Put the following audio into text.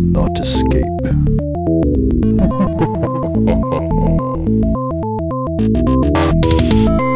shall not escape.